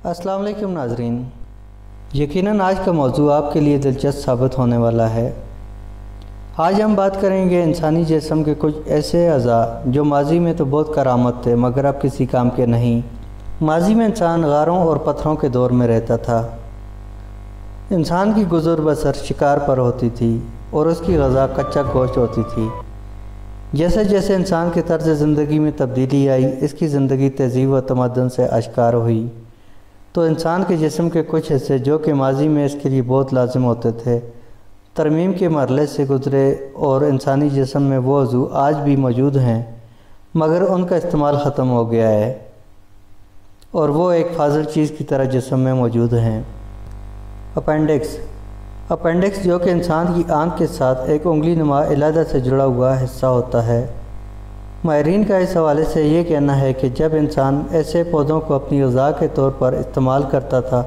अस्सलाम वालेकुम नाजरीन। यकीनन आज का मौजू आपके लिए दिलचस्प साबित होने वाला है। आज हम बात करेंगे इंसानी जिसम के कुछ ऐसे अज़ा, जो माजी में तो बहुत करामत थे, मगर अब किसी काम के नहीं। माजी में इंसान गारों और पत्थरों के दौर में रहता था। इंसान की गुजर बसर शिकार पर होती थी और उसकी गज़ा कच्चा गोश्त होती थी। जैसे जैसे इंसान के तर्ज ज़िंदगी में तब्दीली आई, इसकी ज़िंदगी तहजीब व तमदन से अशकार हुई। तो इंसान के जिस्म के कुछ हिस्से जो कि माजी में इसके लिए बहुत लाजिम होते थे, तरमीम के मरले से गुज़रे और इंसानी जिस्म में वो अजू आज भी मौजूद हैं, मगर उनका इस्तेमाल ख़त्म हो गया है और वो एक फाजिल चीज़ की तरह जिस्म में मौजूद हैं। अपेंडिक्स। अपेंडिक्स जो कि इंसान की आँख के साथ एक उंगली नुमा इलादा से जुड़ा हुआ हिस्सा होता है। माहरीन का इस हवाले से ये कहना है कि जब इंसान ऐसे पौधों को अपनी गज़ा के तौर पर इस्तेमाल करता था,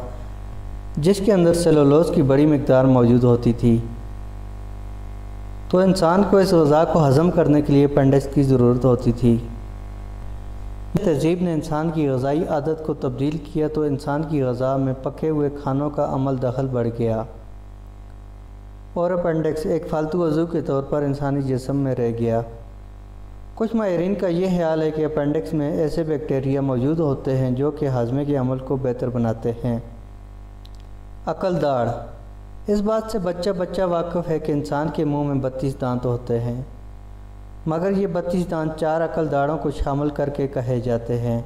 जिसके अंदर सेलोलोस की बड़ी मकदार मौजूद होती थी तो इंसान को इस गज़ा को हज़म करने के लिए अपेंडिक्स की ज़रूरत होती थी। तहजीब ने इंसान की गज़ाई आदत को तब्दील किया तो इंसान की गज़ा में पके हुए खानों का अमल दखल बढ़ गया और अपेंडिक्स एक फालतू वज़ू के तौर पर इंसानी जिसम में रह गया। कुछ माहरीन का यह ख्याल है कि अपेंडिक्स में ऐसे बैक्टीरिया मौजूद होते हैं जो कि हाजमे के अमल को बेहतर बनाते हैं। अकल दाढ़। इस बात से बच्चा बच्चा वाकफ़ है कि इंसान के मुँह में बत्तीस दांत होते हैं, मगर ये बत्तीस दांत चार अकल दाढ़ों को शामिल करके कहे जाते हैं।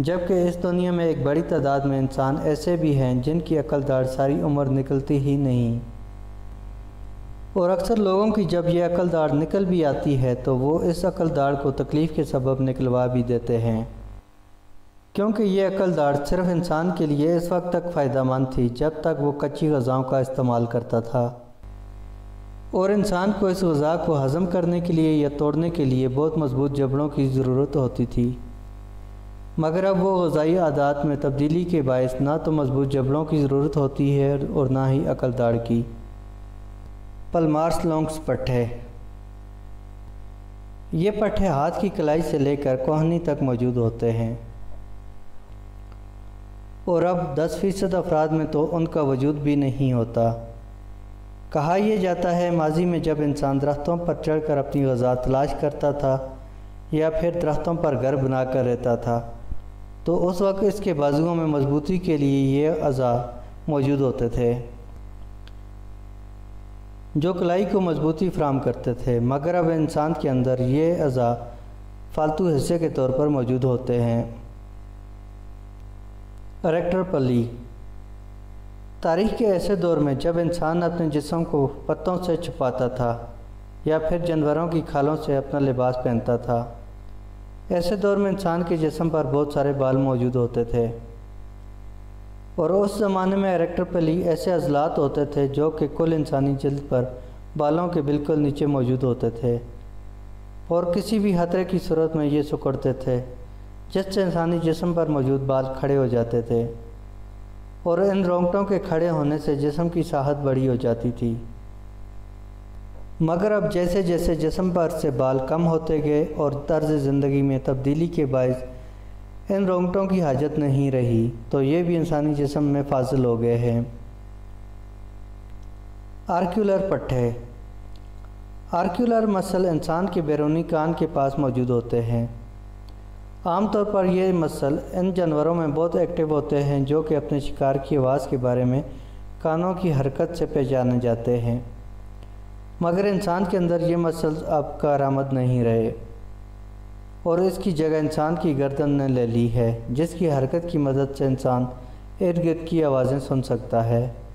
जबकि इस दुनिया में एक बड़ी तादाद में इंसान ऐसे भी हैं जिनकी अकल दाढ़ सारी उम्र निकलती ही नहीं। और अक्सर लोगों की जब यह अकल दाढ़ निकल भी आती है तो वो इस अकल दाढ़ को तकलीफ़ के सबब निकलवा भी देते हैं। क्योंकि ये अकल दाढ़ सिर्फ़ इंसान के लिए इस वक्त तक फ़ायदा मंद थी, जब तक वो कच्ची गज़ाओं का इस्तेमाल करता था। और इंसान को इस गज़ा को हज़म करने के लिए या तोड़ने के लिए बहुत मज़बूत जबड़ों की ज़रूरत होती थी। मगर अब वो गज़ाई आदात में तब्दीली के बायस ना तो मज़बूत जबड़ों की ज़रूरत होती है और ना ही अकल दाढ़ की। पलमार्स लॉन्ग्स पट्टे ये पट्टे हाथ की कलाई से लेकर कोहनी तक मौजूद होते हैं। और अब 10 फ़ीसद अफराद में तो उनका वजूद भी नहीं होता। कहा यह जाता है, माजी में जब इंसान दरख्तों पर चढ़कर अपनी गज़ा तलाश करता था या फिर दरख्तों पर घर बनाकर रहता था तो उस वक्त इसके बाजुओं में मजबूती के लिए ये अज़ा मौजूद होते थे। जो कलाई को मजबूती फ्राहम करते थे, मगर अब इंसान के अंदर ये अज़ा फालतू हिस्से के तौर पर मौजूद होते हैं। अरेक्टर पली तारीख के ऐसे दौर में जब इंसान अपने जिसम को पत्तों से छुपाता था या फिर जानवरों की खालों से अपना लिबास पहनता था, ऐसे दौर में इंसान के जिसम पर बहुत सारे बाल मौजूद होते थे। और उस ज़माने में एरेक्टर पली ऐसे अजलात होते थे जो कि कुल इंसानी जल्द पर बालों के बिल्कुल नीचे मौजूद होते थे। और किसी भी खतरे की सूरत में ये सुकड़ते थे जिससे इंसानी जिसम पर मौजूद बाल खड़े हो जाते थे। और इन रोंगटों के खड़े होने से जिसम की साहत बड़ी हो जाती थी। मगर अब जैसे जैसे जिसम पर से बाल कम होते गए और तर्ज ज़िंदगी में तब्दीली के बायस इन रोंगटों की हाजत नहीं रही तो ये भी इंसानी जिसम में फाजिल हो गए हैं। आर्क्यूलर पट्टे। आर्क्यूलर मसल इंसान के बैरूनी कान के पास मौजूद होते हैं। आमतौर पर ये मसल इन जानवरों में बहुत एक्टिव होते हैं, जो कि अपने शिकार की आवाज़ के बारे में कानों की हरकत से पहचाने जाते हैं। मगर इंसान के अंदर ये मसल अब कारामद नहीं रहे। और इसकी जगह इंसान की गर्दन ने ले ली है, जिसकी हरकत की मदद से इंसान इर्द गिर्द की आवाज़ें सुन सकता है।